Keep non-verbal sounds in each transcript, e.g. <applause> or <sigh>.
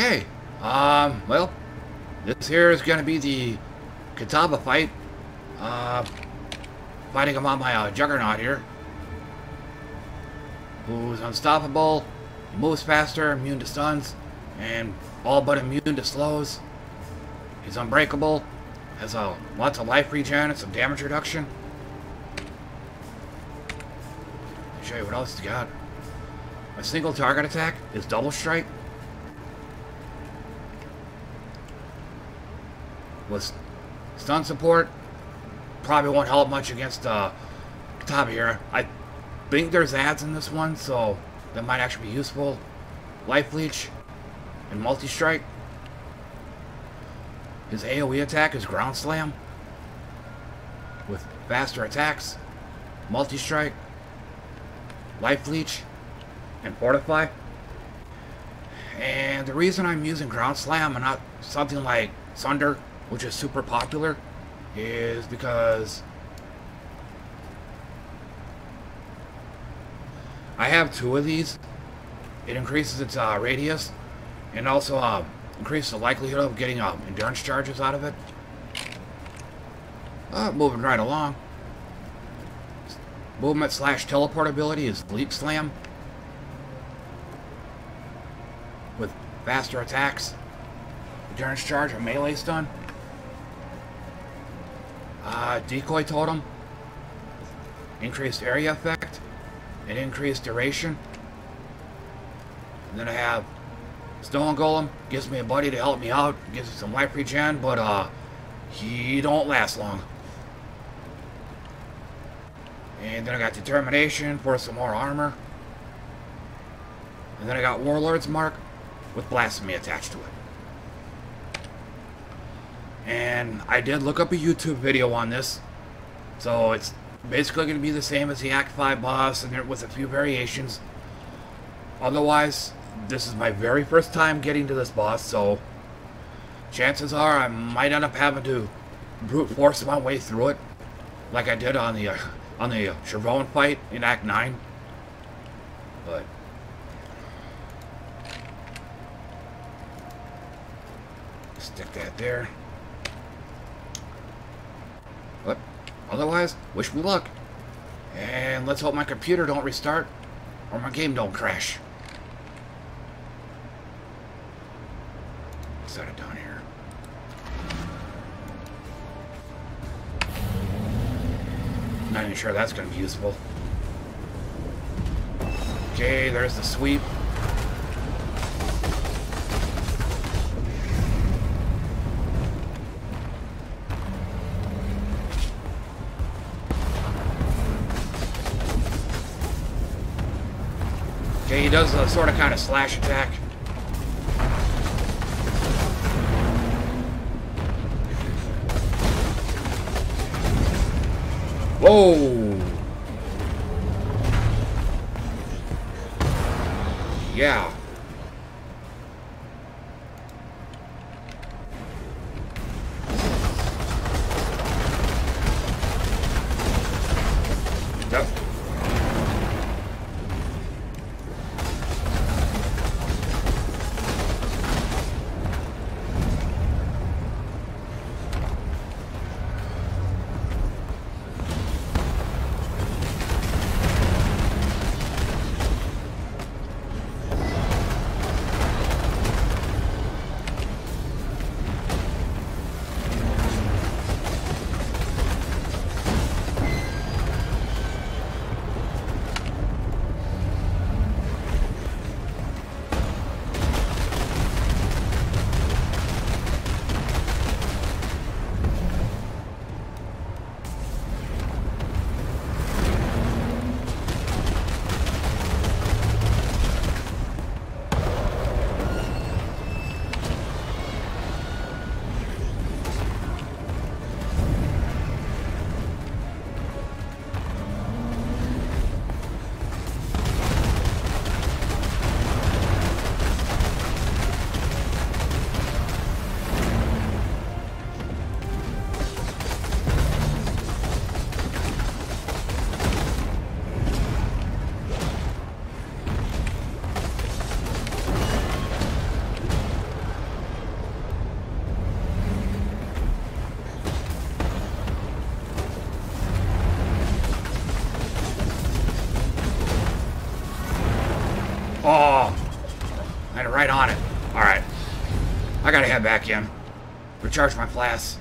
Okay. Um, well, this here is going to be the Kitava fight. Uh, fighting him on my uh, Juggernaut here. Who's unstoppable, moves faster, immune to stuns, and all but immune to slows. He's unbreakable, has a, lots of life regen and some damage reduction. I'll show you what else he's got. A single target attack is double strike. With stun support, probably won't help much against uh, Kitava here. I think there's ads in this one, so that might actually be useful. Life Leech and Multi-Strike. His AoE attack is Ground Slam. With faster attacks, Multi-Strike, Life Leech, and Fortify. And the reason I'm using Ground Slam and not something like Sunder, which is super popular, is because I have two of these. It increases its uh, radius and also uh, increases the likelihood of getting um, endurance charges out of it. Uh, moving right along. Movement slash teleport ability is Leap Slam. With faster attacks, endurance charge, and melee stun. Uh, decoy totem. Increased area effect. And increased duration. And then I have Stone Golem. Gives me a buddy to help me out. Gives me some life regen, but uh, he don't last long. And then I got Determination for some more armor. And then I got Warlord's Mark with Blasphemy attached to it. And I did look up a YouTube video on this. So it's basically going to be the same as the Act 5 boss and there with a few variations. Otherwise, this is my very first time getting to this boss, so chances are I might end up having to brute force my way through it, like I did on the uh, on the uh, fight in Act 9. But stick that there. But otherwise, wish me luck. And let's hope my computer don't restart or my game don't crash. Set it down here. Not even sure that's going to be useful. Okay, there's the sweep. he does a sort of kind of slash attack. Whoa! Yeah. Yep. Back in. Recharge my flask.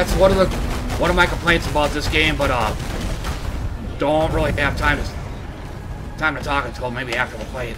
That's one of the one of my complaints about this game, but uh, don't really have time to time to talk until maybe after we play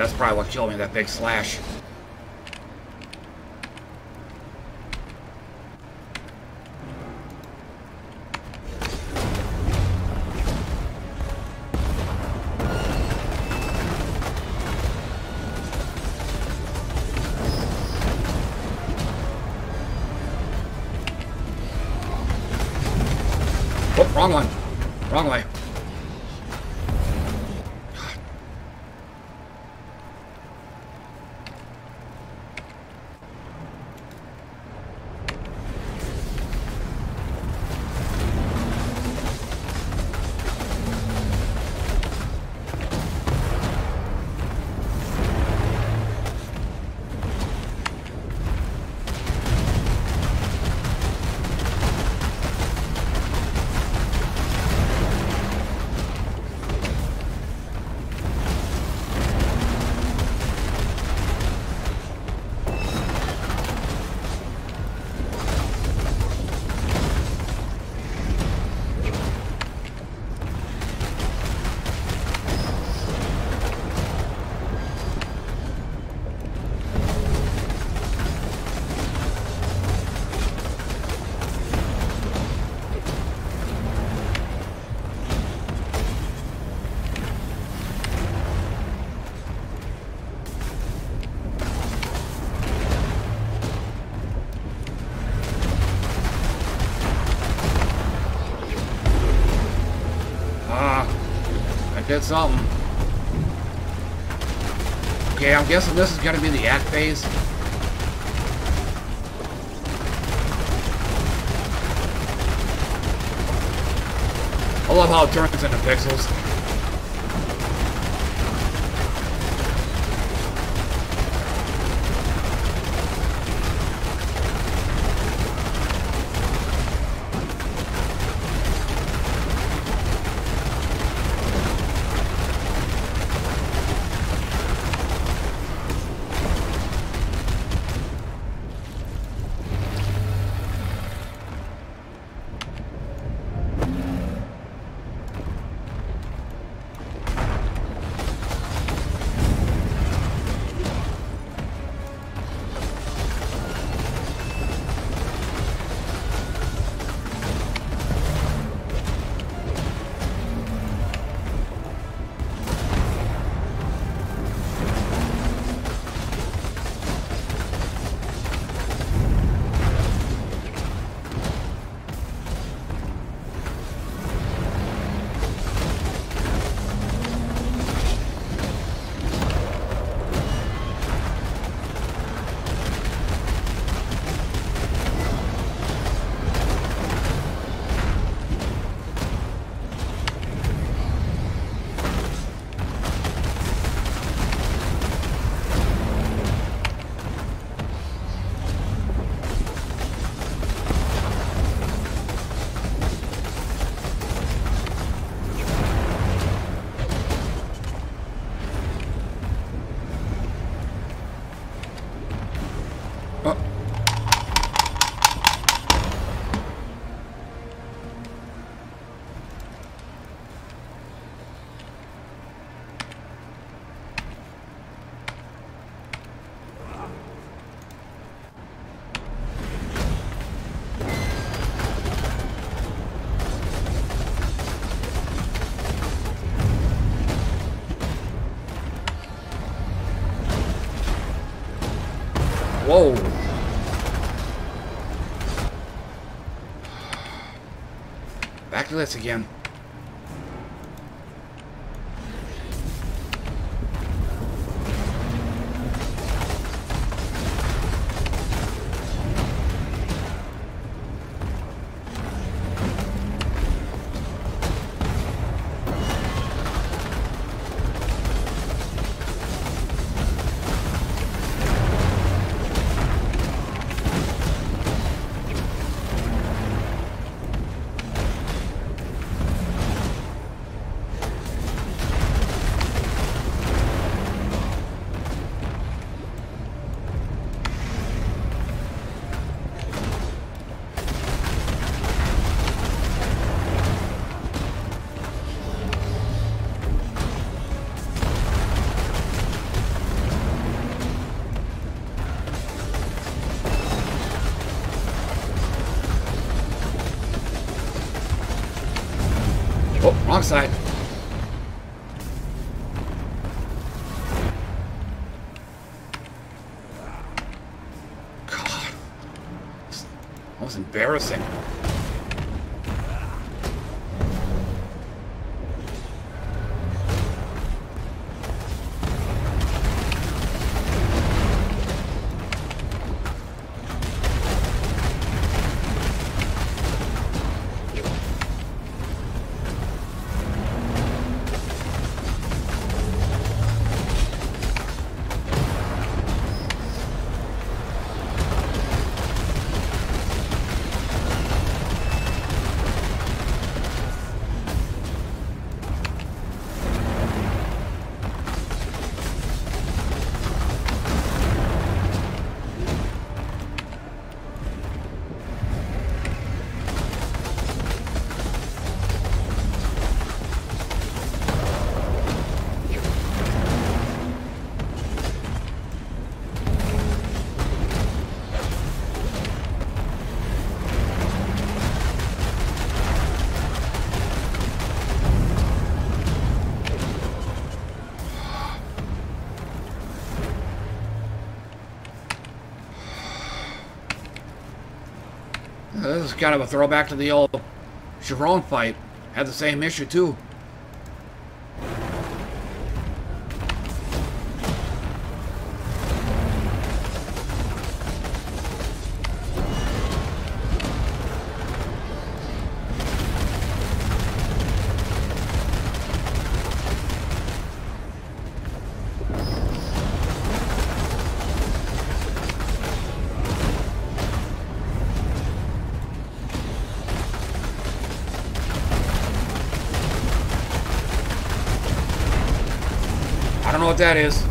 That's probably what killed me, that big slash. Oh, wrong one. Wrong way. Did something. Okay, I'm guessing this is going to be the act phase. I love how it turns into pixels. Whoa. Back to this again. Embarrassing. This is kind of a throwback to the old Chiron fight. Had the same issue too. That is.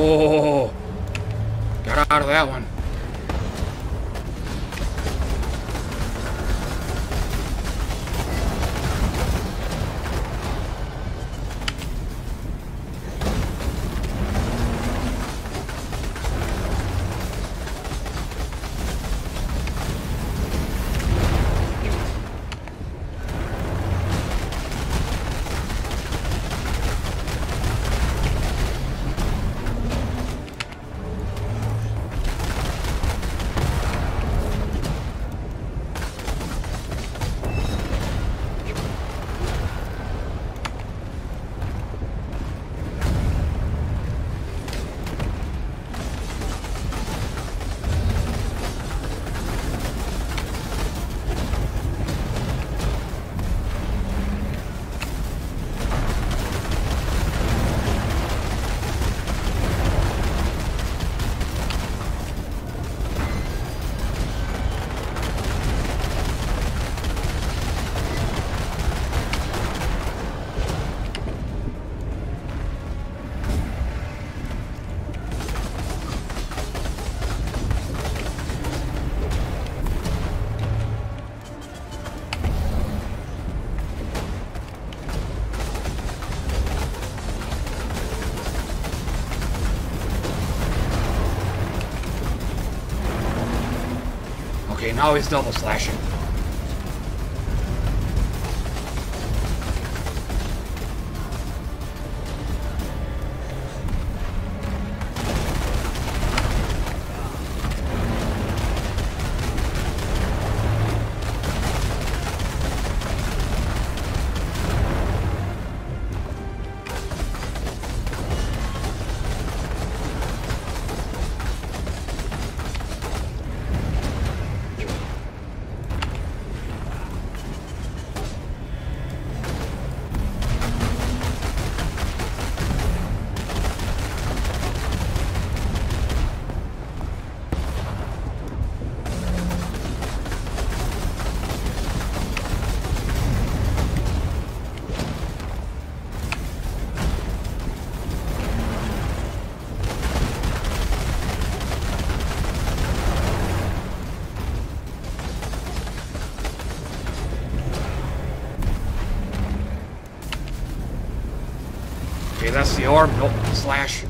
Oh, got out of that one. Now he's double slashing. The orb. Nope, slash.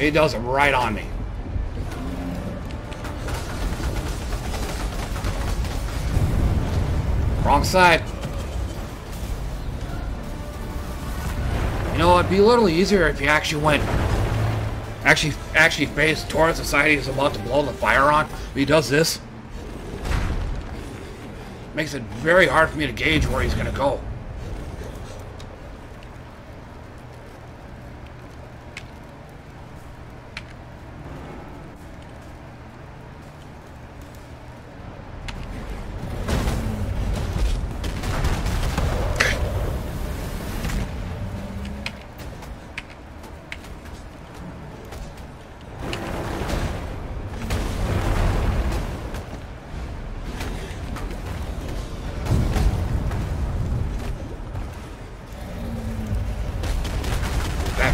He does it right on me. Wrong side. You know, it'd be a little easier if you actually went, actually, actually faced towards the side he's about to blow the fire on. But he does this. Makes it very hard for me to gauge where he's gonna go.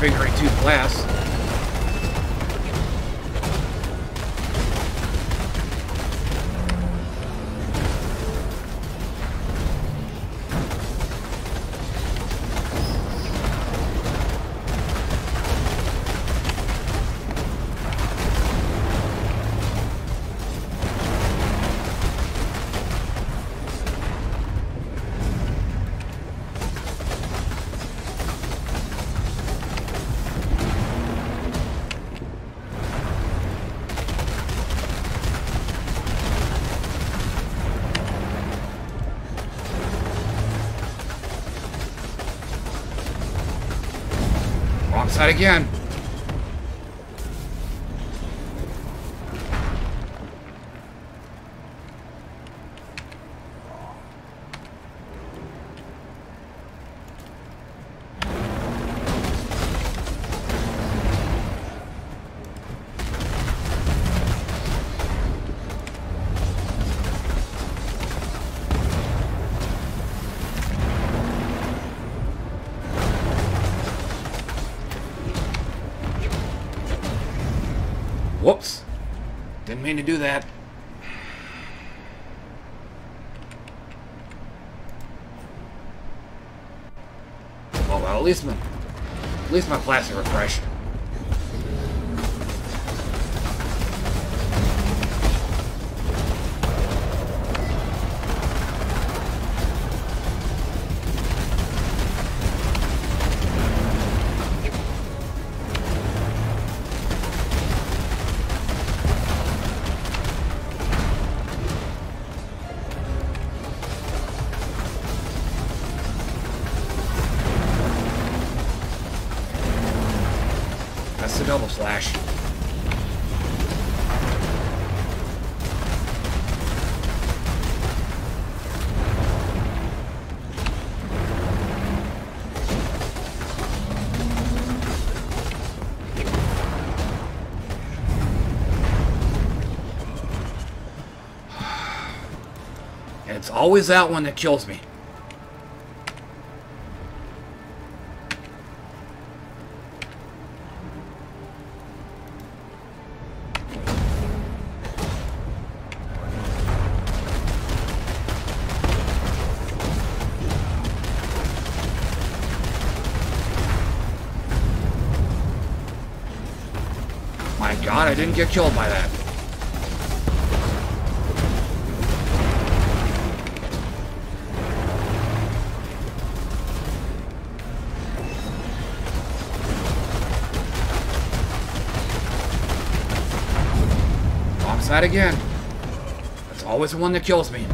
Figuring two glass. Side again. Didn't mean to do that. Oh well, at least my, at least my plastic refreshed. It's always that one that kills me. My god, I didn't get killed by that. Side again. That's always the one that kills me.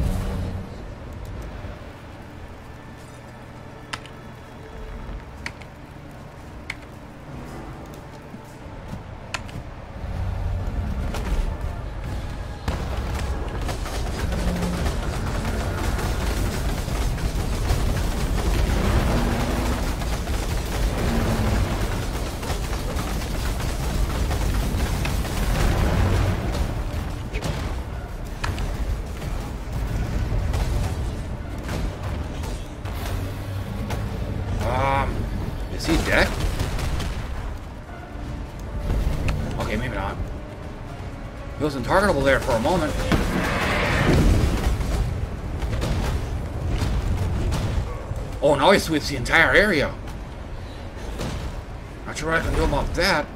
Untargetable there for a moment. Oh, now he sweeps the entire area. Not sure what I can do about that.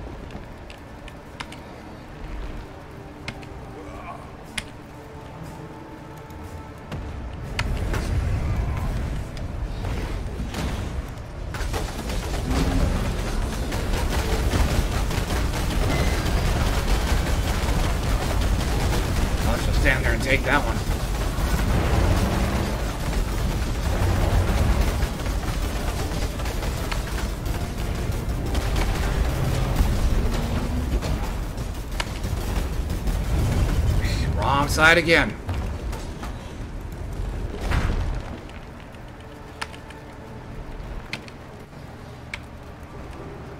Side again.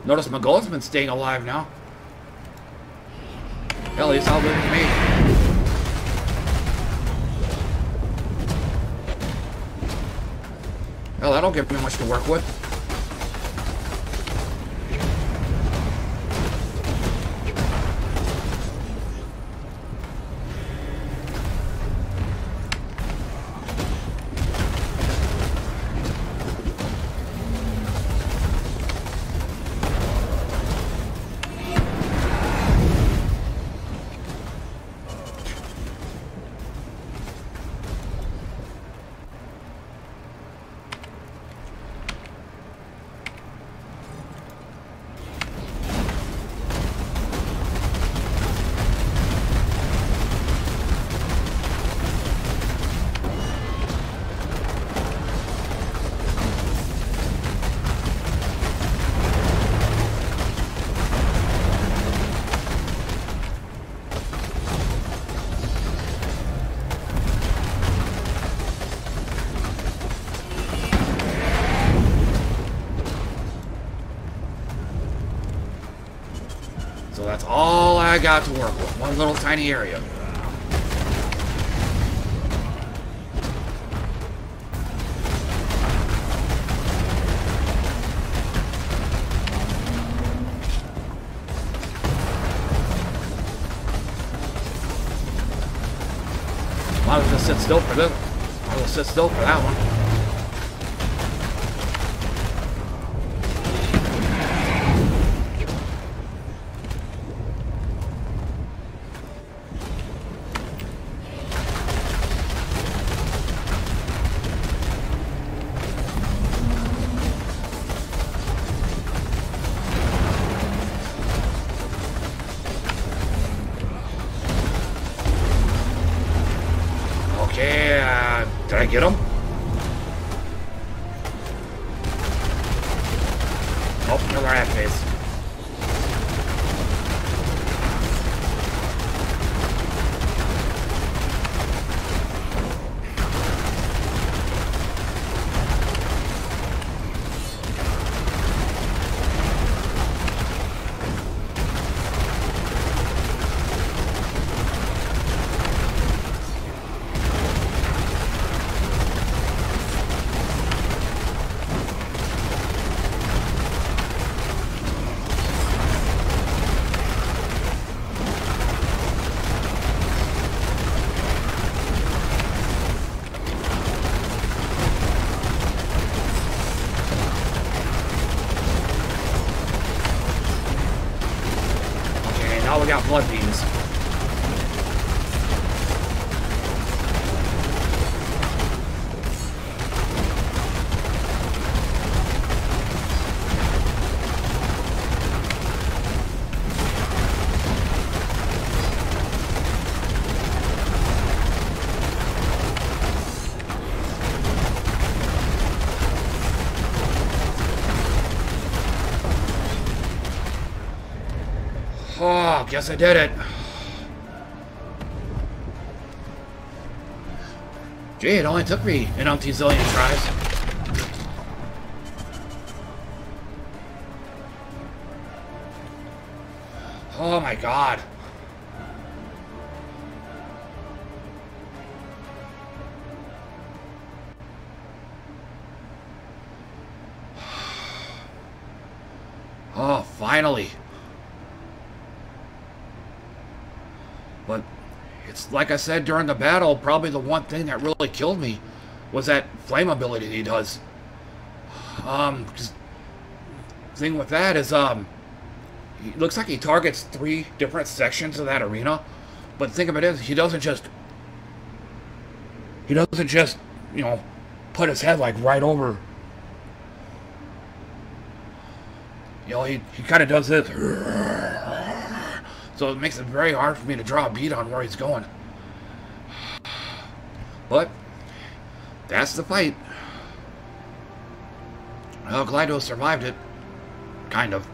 Notice McGull's been staying alive now. Hell, he's outliving me. Hell, that don't give me much to work with. That's all I got to work with. One little tiny area. Well just sit still for this. As well sit still for that one. Okay, uh, did I get him? Oh, another half base. Oh, we got blood beans. Guess I did it. Gee, it only took me an umpteen zillion tries. Oh my god. <sighs> Oh, finally. But it's like I said during the battle, probably the one thing that really killed me was that flame ability he does. Um, thing with that is, um, he looks like he targets three different sections of that arena. But the thing of it is, he doesn't just, he doesn't just, you know, put his head like right over. You know, he, he kind of does this. So it makes it very hard for me to draw a bead on where he's going. But, that's the fight. Well, have survived it. Kind of.